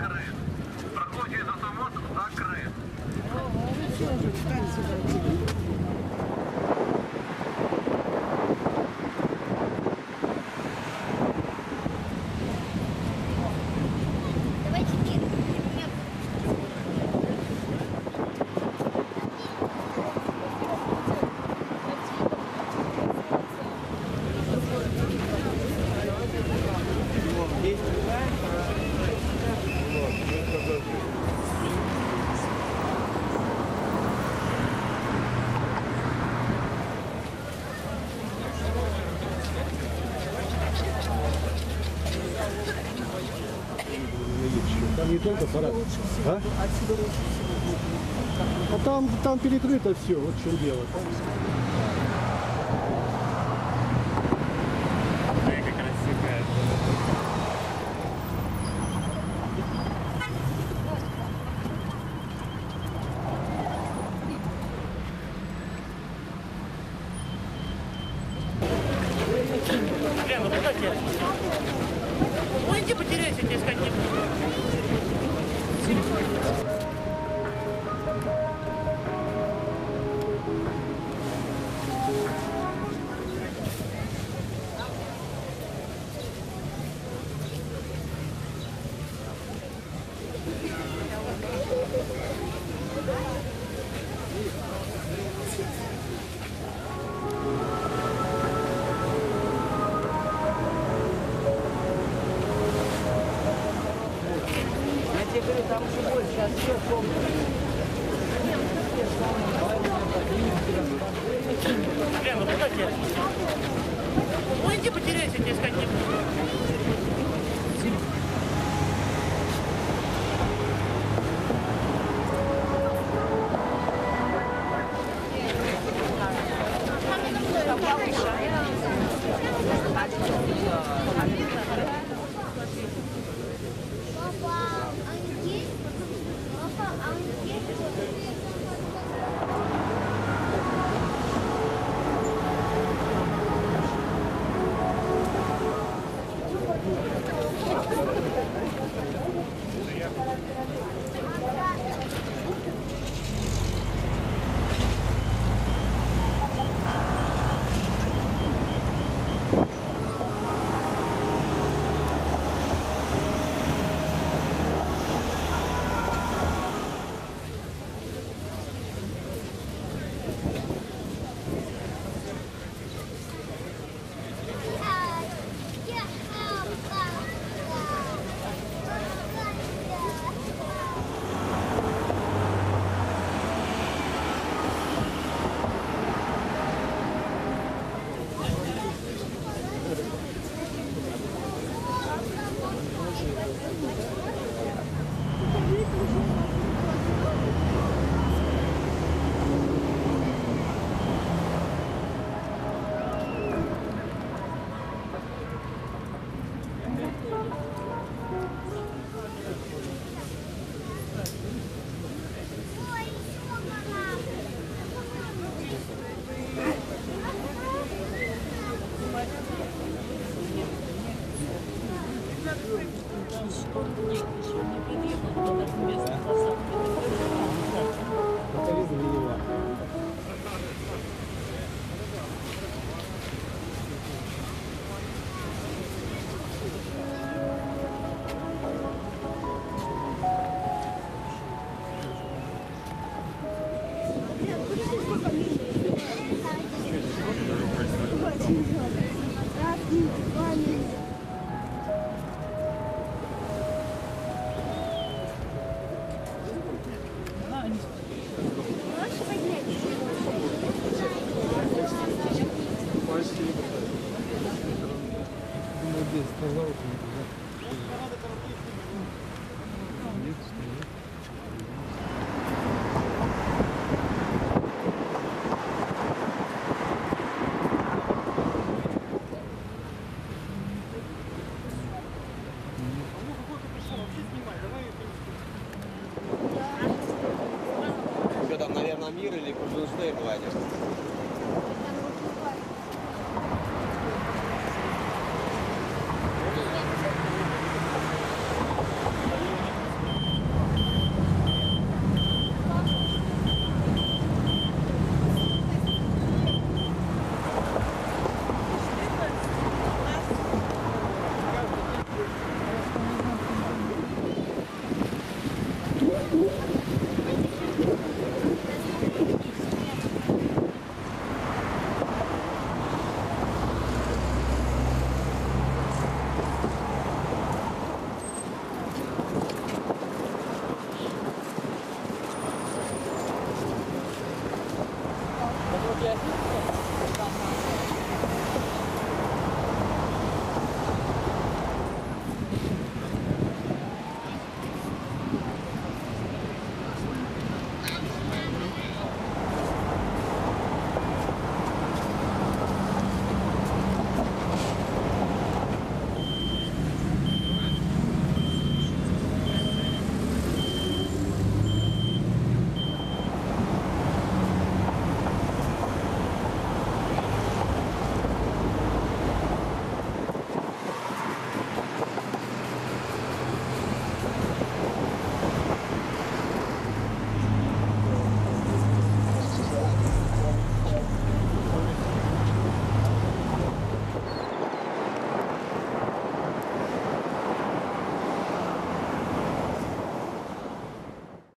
закрыт. Проход через автомат закрыт. Не только парад. А? А там, там перекрыто все, вот в чем дело. Лен, ну куда тебе? Ну иди потеряйся, тебе искать иди потеряйся, тебе искать не буду. Что там, наверное, мир или Круженштейн гладишь?